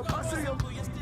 Pass him. up, pass it up.